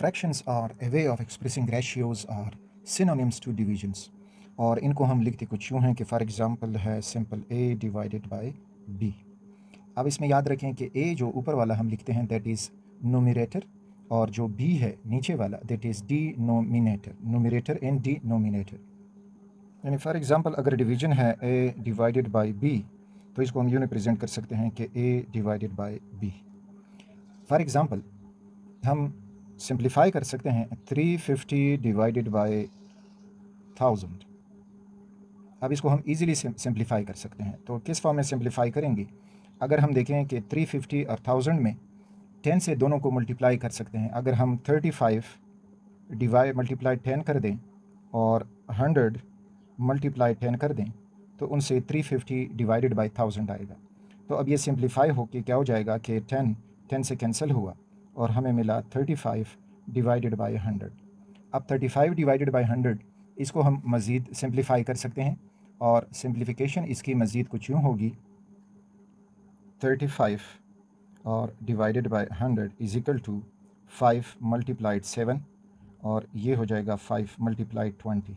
Fractions are a way of expressing ratios or synonyms to divisions. और इनको हम लिखते कुछ यूँ हैं कि फॉर एग्ज़ाम्पल है simple a divided by b अब इसमें याद रखें कि ए जो ऊपर वाला हम लिखते हैं दैट इज़ नोमिनेटर और जो बी है, नीचे वाला that is denominator nominator and denominator यानी फॉर एग्ज़ाम्पल अगर डिवीज़न है ए डिवाइडेड बाय बी तो इसको हम यूँ रिप्रेजेंट कर सकते हैं कि a divided by b for example हम सिंप्लीफाई कर सकते हैं 350 डिवाइडेड बाय थाउज़ेंड अब इसको हम इजीली सिंप्लीफाई कर सकते हैं। तो किस फॉर्म में सिंप्लीफाई करेंगे? अगर हम देखें कि 350 और थाउज़ेंड में 10 से दोनों को मल्टीप्लाई कर सकते हैं। अगर हम 35 डिवाइड मल्टीप्लाई 10 कर दें और 100 मल्टीप्लाई 10 कर दें तो उनसे 350 डिवाइडेड बाई थाउज़ेंड आएगा। तो अब ये सिंप्लीफाई होकर क्या हो जाएगा कि 10 10 से कैंसिल हुआ। और हमें मिला 35 डिवाइडेड बाई 100 अब 35 डिवाइडेड बाई 100 इसको हम मज़ीद सिंप्लीफाई कर सकते हैं और सिंप्लीफिकेशन इसकी मज़ीद कुछ यूँ होगी। 35 और divided by 100 is equal to 5 multiplied 7 और ये हो जाएगा 5 मल्टीप्लाइड 20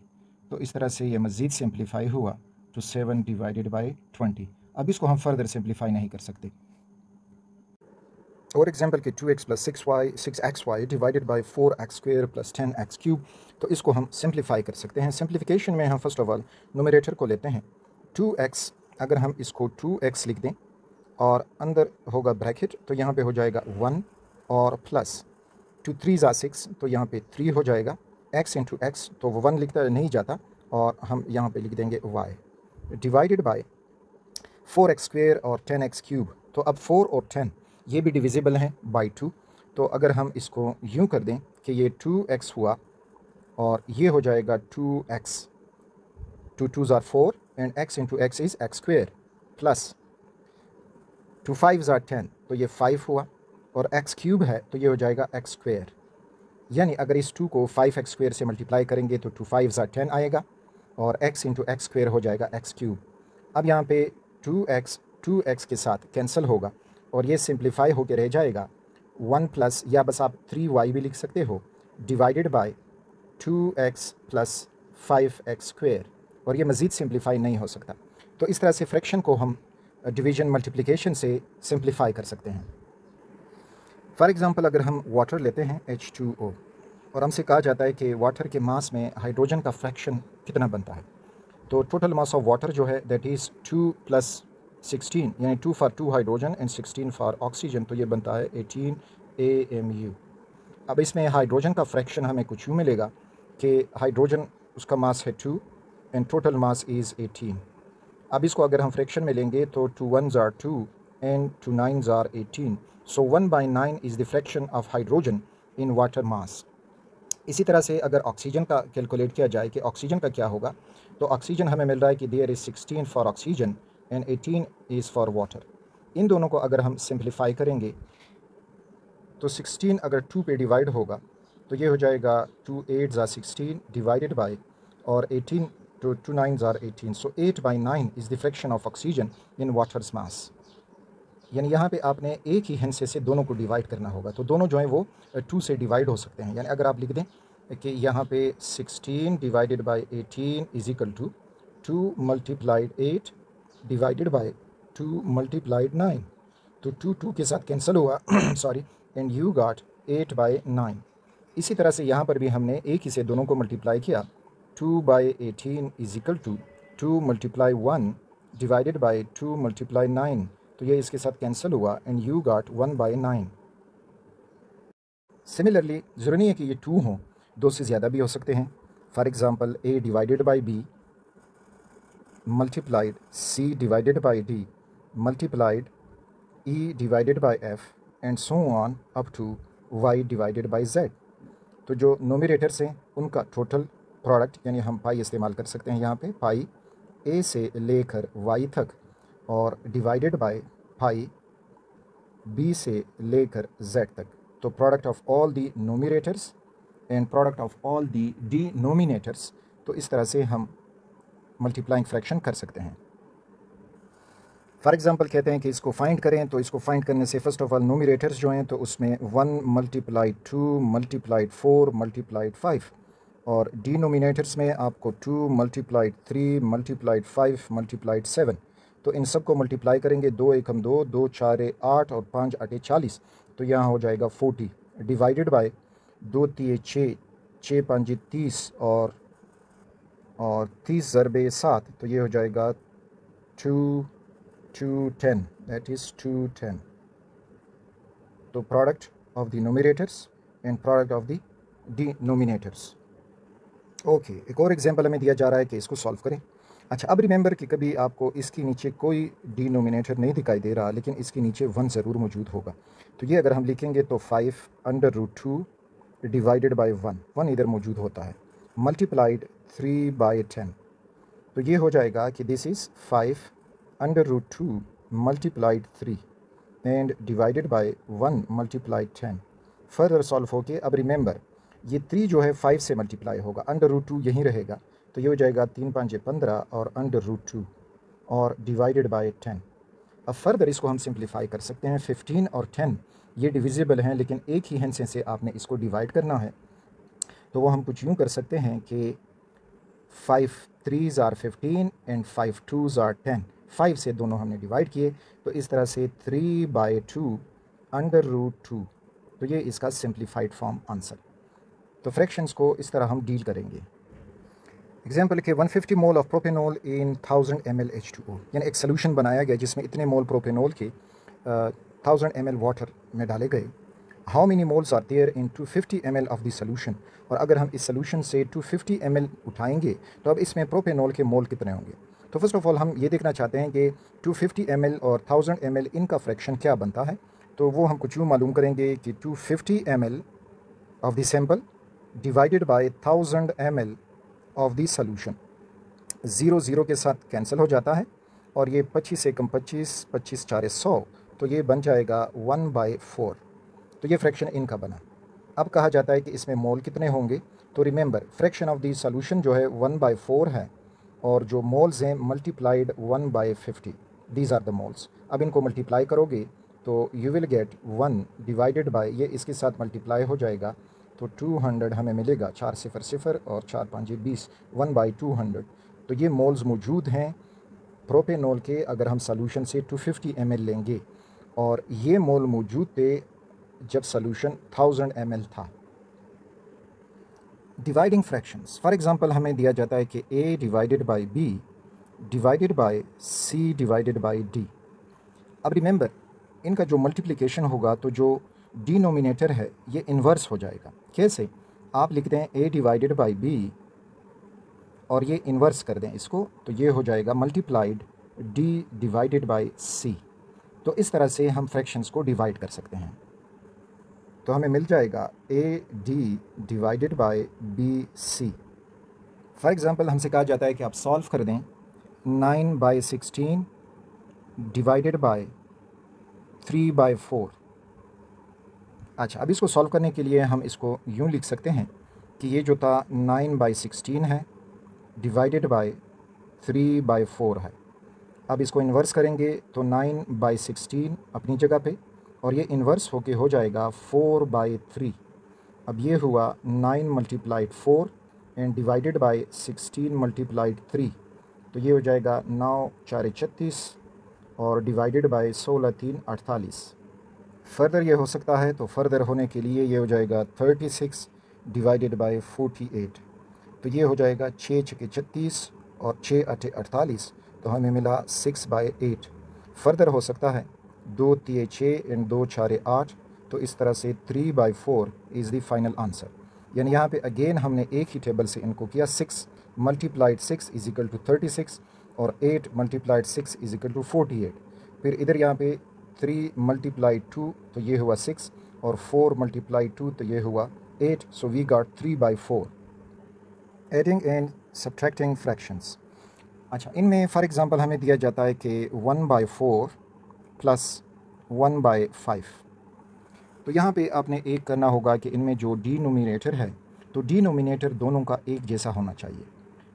तो इस तरह से ये मज़ीद सिंप्लीफाई हुआ टू 7 डिवाइडेड बाय 20 अब इसको हम फर्दर सिंप्लीफाई नहीं कर सकते। और एग्ज़ाम्पल के two x plus six y six x y divided by four x square plus ten x cube तो इसको हम सिंप्लीफाई कर सकते हैं। सिंप्लीफिकेशन में हम फ़र्स्ट ऑफ़ ऑल नोमिनेटर को लेते हैं। टू एक्स अगर हम इसको टू एक्स लिख दें और अंदर होगा ब्रैकेट तो यहाँ पे हो जाएगा वन और प्लस टू थ्री ज़ा सिक्स तो यहाँ पे थ्री हो जाएगा। एक्स इंटू एक्स तो वो वन लिखता नहीं जाता और हम यहाँ पे लिख देंगे y divided by four x square और टेन एक्स क्यूब तो अब फोर और टेन ये भी डिविजिबल हैं बाई टू तो अगर हम इसको यूँ कर दें कि ये टू एक्स हुआ और ये हो जाएगा two x two two tsar four and x into x is x square plus two five tsar ten तो ये फाइव हुआ और एक्स क्यूब है तो ये हो जाएगा एक्स स्क्वेयर यानी अगर इस टू को फाइव एक्स स्क्वेयर से मल्टीप्लाई करेंगे तो टू फाइव ज़ार टेन आएगा और एक्स इंटू एक्स स्क्वेयर हो जाएगा एक्स क्यूब अब यहाँ पे टू एक्स टू एक्स के साथ कैंसिल होगा. और ये सिंप्लीफाई होकर रह जाएगा। वन प्लस, या बस आप थ्री वाई भी लिख सकते हो divided by two x plus five x square और ये मज़ीद सिंप्लीफाई नहीं हो सकता। तो इस तरह से फ्रैक्शन को हम डिवीज़न मल्टीप्लिकेशन से सिंप्लीफाई कर सकते हैं। फॉर एग्ज़ाम्पल अगर हम वाटर लेते हैं एच टू ओ और हमसे कहा जाता है कि वाटर के मास में हाइड्रोजन का फ्रैक्शन कितना बनता है। तो टोटल मास ऑफ़ वाटर जो है that is two plus sixteen यानी two for two hydrogen and sixteen for oxygen तो ये बनता है एटीन ए एम यू अब इसमें हाइड्रोजन का फ्रैक्शन हमें कुछ यूँ मिलेगा कि हाइड्रोजन उसका मास है two and total mass is eighteen अब इसको अगर हम फ्रैक्शन में लेंगे तो टू वन ज़ार two and two nine tsar eighteen so one by nine is the fraction of hydrogen in water mass इसी तरह से अगर ऑक्सीजन का कैलकुलेट किया जाए कि ऑक्सीजन का क्या होगा तो ऑक्सीजन हमें मिल रहा है कि there is sixteen for oxygen and 18 is for water इन दोनों को अगर हम सिंप्लीफाई करेंगे तो 16 अगर टू पे डिवाइड होगा तो ये हो जाएगा टू एट ज़ार सिक्सटीन डिवाइडेड बाई और 18 two two nine tsar eighteen so eight by nine is the fraction of oxygen in water's mass यानी यहाँ पे आपने एक ही हिस्से से दोनों को डिवाइड करना होगा तो दोनों जो हैं वो टू से डिवाइड हो सकते हैं। यानी अगर आप लिख दें कि यहाँ पे 16 divided by 18 is equal to two multiplied eight divided by two multiplied nine तो टू टू के साथ कैंसिल हुआ sorry and you got eight by nine इसी तरह से यहाँ पर भी हमने एक ही से दोनों को मल्टीप्लाई किया। Two by eighteen is equal to two multiply one divided by two multiply nine तो ये इसके साथ कैंसिल हुआ and you got one by nine similarly ज़रूरी है कि ये टू हों, दो से ज़्यादा भी हो सकते हैं। For example a divided by b multiplied C divided by D, multiplied E divided by F, and so on up to Y divided by Z. तो जो नोमिनेटर्स हैं, उनका टोटल प्रोडक्ट यानी हम पाई इस्तेमाल कर सकते हैं यहाँ पे पाई ए से लेकर वाई तक, और डिवाइडेड बाय पाई बी से लेकर जेड तक। तो product of all the nominators and product of all the denominators तो इस तरह से हम मल्टीप्लाइंग फ्रैक्शन कर सकते हैं। फॉर एग्ज़ाम्पल कहते हैं कि इसको फाइंड करें तो इसको फाइंड करने से फ़र्स्ट ऑफ़ ऑल नोमिनेटर्स जो हैं तो उसमें one multiplied two multiplied four multiplied five और डी में आपको two multiplied three multiplied five multiplied seven तो इन सबको मल्टीप्लाई करेंगे, दो एक हम दो दो चार आठ और पाँच आठे चालीस। तो यहाँ हो जाएगा फोर्टी डिवाइडेड बाय दो तीन छः छः पाँच तीस और और तीस ज़रबे सात तो ये हो जाएगा two two ten that is two ten तो product of the numerators and product of the denominators okay एक और एग्जांपल हमें दिया जा रहा है कि इसको सॉल्व करें। अच्छा अब रिमेंबर कि कभी आपको इसके नीचे कोई डी नोमिनेटर नहीं दिखाई दे रहा, लेकिन इसके नीचे वन ज़रूर मौजूद होगा। तो ये अगर हम लिखेंगे तो five under root two divided by one one इधर मौजूद होता है। मल्टीप्लाइड थ्री बाई टेन तो ये हो जाएगा कि this is five under root two multiplied three and divided by one multiplied ten further solve होके अब रिमेंबर ये थ्री जो है फाइव से मल्टीप्लाई होगा। अंडर रूट टू यहीं रहेगा। तो ये हो जाएगा तीन पाँच पंद्रह और अंडर रूट टू और डिवाइडेड बाय टेन अब फर्दर इसको हम सिंप्लीफाई कर सकते हैं। फिफ्टीन और टेन ये डिविजिबल हैं, लेकिन एक ही हिंसे से आपने इसको डिवाइड करना है। तो वो हम कुछ यूँ कर सकते हैं कि फाइव थ्री ज़ार फिफ्टीन एंड फाइव टू ज़ार टेन फाइव से दोनों हमने डिवाइड किए तो इस तरह से three by two under root two तो ये इसका सिंप्लीफाइड फॉर्म आंसर तो फ्रैक्शंस को इस तरह हम डील करेंगे. एग्ज़ाम्पल के 150 mole of propanol in 1000 M L H two O यानी एक सोल्यूशन बनाया गया जिसमें इतने मोल प्रोपेनोल के थाउज़ेंड एम एल वाटर में डाले गए। How many moles are there in 250 M L of the solution और अगर हम इस सोल्यूशन से 250 एम एल उठाएँगे तो अब इसमें प्रोपेनोल के मोल कितने होंगे? तो फ़र्स्ट ऑफ़ ऑल हम ये देखना चाहते हैं कि 250 एम एल और 1000 एम एल इनका फ्रैक्शन क्या बनता है? तो वो हम कुछ यूँ मालूम करेंगे कि 250 M L of the sample divided by thousand M L of the solution zero zero के साथ कैंसिल हो जाता है और ये पच्चीस से कम पच्चीस पच्चीस चार सौ तो ये बन जाएगा वन बाई फोर तो ये फ्रैक्शन इनका बना। अब कहा जाता है कि इसमें मोल कितने होंगे? तो remember fraction of the solution जो है वन बाई फोर है, और जो मोल्स हैं multiplied one by fifty these are the moles अब इनको मल्टीप्लाई करोगे तो you will get one divided by ये इसके साथ मल्टीप्लाई हो जाएगा तो 200 हमें मिलेगा, चार सिफर सिफर और चार पाँच बीस वन बाई टू हंड्रेड तो ये मोल्स मौजूद हैं प्रोपेनोल के, अगर हम सोल्यूशन से 250 फिफ्टी एम लेंगे, और ये मोल मौजूद थे जब सोल्यूशन थाउज़ेंड एम था। डिवाइडिंग फ्रैक्शंस फॉर एग्जांपल हमें दिया जाता है कि A divided by B divided by C divided by D अब रिमेंबर इनका जो मल्टीप्लिकेशन होगा तो जो डिनोमिनेटर है, ये इन्वर्स हो जाएगा। कैसे? आप लिखते हैं ए डिवाइडेड बाई बी और ये इन्वर्स कर दें इसको तो ये हो जाएगा multiplied D divided by C तो इस तरह से हम फ्रैक्शंस को डिवाइड कर सकते हैं। तो हमें मिल जाएगा A D divided by B C for example हमसे कहा जाता है कि आप सॉल्व कर दें nine by sixteen divided by three by four अच्छा अब इसको सॉल्व करने के लिए हम इसको यूँ लिख सकते हैं कि ये जो था नाइन बाई सिक्सटीन है divided by three by four है। अब इसको इन्वर्स करेंगे तो नाइन बाई सिक्सटीन अपनी जगह पे और ये इन्वर्स होके हो जाएगा फोर बाई थ्री अब ये हुआ nine multiplied four and divided by sixteen multiplied three तो ये हो जाएगा नौ चार छत्तीस और डिवाइडेड बाय सोलह तीन अड़तालीस. फर्दर ये हो सकता है तो फर्दर होने के लिए ये हो जाएगा thirty six divided by forty eight तो ये हो जाएगा छः छके छत्तीस और छः अठे अड़तालीस. तो हमें मिला सिक्स बाई एट फर्दर हो सकता है दो तीन छः एंड दो चार आठ तो इस तरह से three by four is the final answer यानी यहाँ पे अगेन हमने एक ही टेबल से इनको किया six multiplied six is to thirty six और eight multiplied six is to forty eight फिर इधर यहाँ पे थ्री मल्टीप्लाई टू तो ये हुआ सिक्स और फोर मल्टीप्लाई टू तो ये हुआ eight so we got three by four adding and subtracting fractions अच्छा इनमें फ़ॉर एग्ज़ाम्पल हमें दिया जाता है कि one by four plus one by five तो यहाँ पे आपने एक करना होगा कि इनमें जो डी नोमिनेटर है तो डी नोमिनेटर दोनों का एक जैसा होना चाहिए।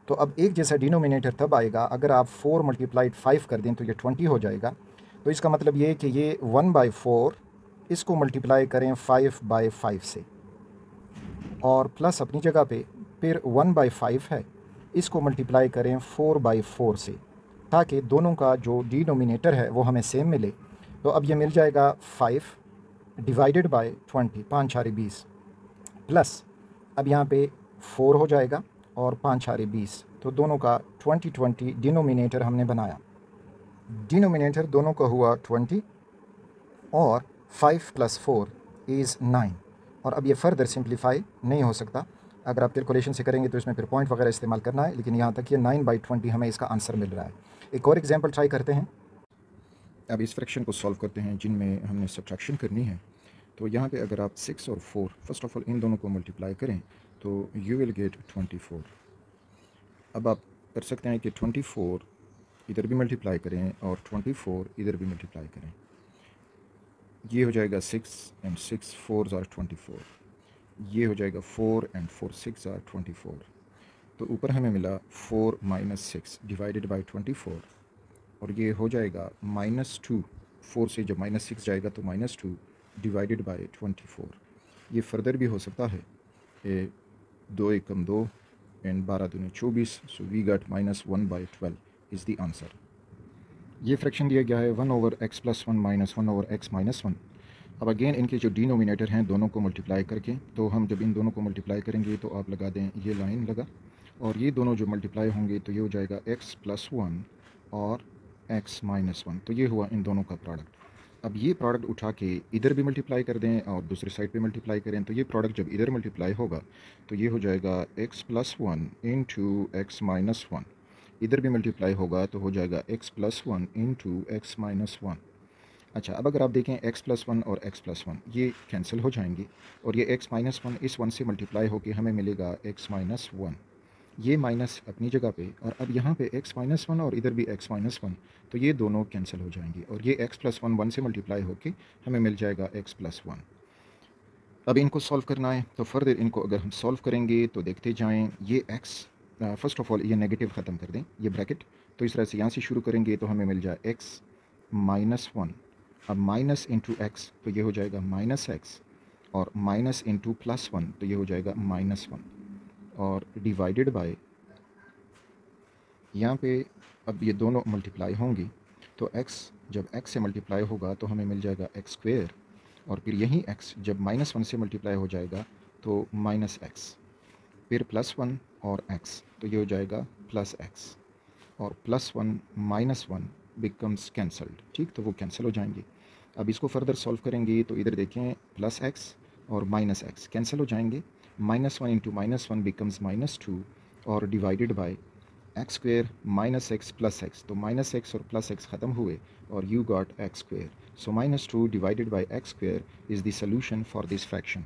तो अब एक जैसा डिनोमिनेटर तब आएगा अगर आप फोर मल्टीप्लाइड फाइव कर दें तो ये ट्वेंटी हो जाएगा। तो इसका मतलब ये कि ये वन बाई फोर इसको मल्टीप्लाई करें फाइव बाई फाइव से। और प्लस अपनी जगह पे फिर वन बाई फाइव है, इसको मल्टीप्लाई करें फोर बाई फोर से। ताकि दोनों का जो डिनोमिनेटर है, वो हमें सेम मिले। तो अब ये मिल जाएगा फाइव डिवाइडेड बाय ट्वेंटी पाँच छारे बीस प्लस अब यहाँ पे फोर हो जाएगा और पाँच छारे बीस। तो दोनों का ट्वेंटी ट्वेंटी डिनोमिनेटर हमने बनाया। डिनोमिनेटर दोनों का हुआ ट्वेंटी और five plus four is nine और अब ये फर्दर सिंप्लीफाई नहीं हो सकता। अगर आप कैलकुलेशन से करेंगे तो इसमें फिर पॉइंट वगैरह इस्तेमाल करना है, लेकिन यहाँ तक ये नाइन बाई ट्वेंटी हमें इसका आंसर मिल रहा है। एक और एग्ज़ाम्पल ट्राई करते हैं। अब इस फ्रैक्शन को सॉल्व करते हैं जिनमें हमने सब्ट्रैक्शन करनी है। तो यहाँ पे अगर आप सिक्स और फोर फ़र्स्ट ऑफ़ ऑल इन दोनों को मल्टीप्लाई करें तो you will get twenty four अब आप कर सकते हैं कि ट्वेंटी फोर इधर भी मल्टीप्लाई करें और ट्वेंटी फोर इधर भी मल्टीप्लाई करें। ये हो जाएगा सिक्स एंड सिक्स फोर ज़ार ट्वेंटी फोर ये हो जाएगा फोर एंड फोर सिक्स ज़ार ट्वेंटी फोर तो ऊपर हमें मिला four minus six divided by twenty four. और ये हो जाएगा माइनस टू, फोर से जब माइनस सिक्स जाएगा तो minus two divided by twenty four. ये फर्दर भी हो सकता है। ए, दो एकम दो एंड बारह दूनी चौबीस, so we got minus one by twelve is the answer. ये फ्रैक्शन दिया गया है one over x plus one minus one over x minus one. अब अगेन इनके जो डिनोमिनेटर हैं दोनों को मल्टीप्लाई करके तो हम जब इन दोनों को मल्टीप्लाई करेंगे तो आप लगा दें ये लाइन लगा। और ये दोनों जो मल्टीप्लाई होंगे तो ये हो जाएगा एक्स प्लस वन और एक्स माइनस वन तो ये हुआ इन दोनों का प्रोडक्ट अब ये प्रोडक्ट उठा के इधर भी मल्टीप्लाई कर दें और दूसरी साइड पे मल्टीप्लाई करें तो ये प्रोडक्ट जब इधर मल्टीप्लाई होगा तो ये हो जाएगा x plus one into x minus one इधर भी मल्टीप्लाई होगा तो हो जाएगा x plus one into x minus one अच्छा अब अगर आप देखें एक्स प्लस वन और एक्स प्लस वन ये कैंसिल हो जाएँगे और ये एक्स माइनस वन इस वन से मल्टीप्लाई होकर हमें मिलेगा एक्स माइनस वन ये माइनस अपनी जगह पे और अब यहाँ पे x माइनस वन और इधर भी x माइनस वन तो ये दोनों कैंसिल हो जाएँगे और ये x प्लस वन वन से मल्टीप्लाई होके हमें मिल जाएगा x प्लस वन अब इनको सॉल्व करना है तो फर्दर इनको अगर हम सॉल्व करेंगे तो देखते जाएँ, ये x फ़र्स्ट ऑफ़ ऑल ये नेगेटिव ख़त्म कर दें, ये ब्रैकेट तो इस तरह से यहाँ से शुरू करेंगे तो हमें मिल जाए एक्स माइनस वन अब माइनस इंटू एक्स तो ये हो जाएगा माइनस एक्स और माइनस इंटू प्लस वन तो ये हो जाएगा माइनस वन और डिवाइडेड बाय यहाँ पे अब ये दोनों मल्टीप्लाई होंगी तो x जब x से मल्टीप्लाई होगा तो हमें मिल जाएगा एक्स स्क्वेयर और फिर यही x जब माइनस वन से मल्टीप्लाई हो जाएगा तो माइनस एक्स फिर प्लस वन और x तो ये हो जाएगा प्लस एक्स और plus one minus one becomes cancelled ठीक? तो वो कैंसिल हो जाएँगे। अब इसको फर्दर सॉल्व करेंगे तो इधर देखें प्लस एक्स और माइनस एक्स कैंसिल हो जाएँगे। Minus one into minus one becomes minus two और divided by x square minus x plus x तो माइनस एक्स और प्लस एक्स ख़त्म हुए और you got x square so minus two divided by x square is the solution for this fraction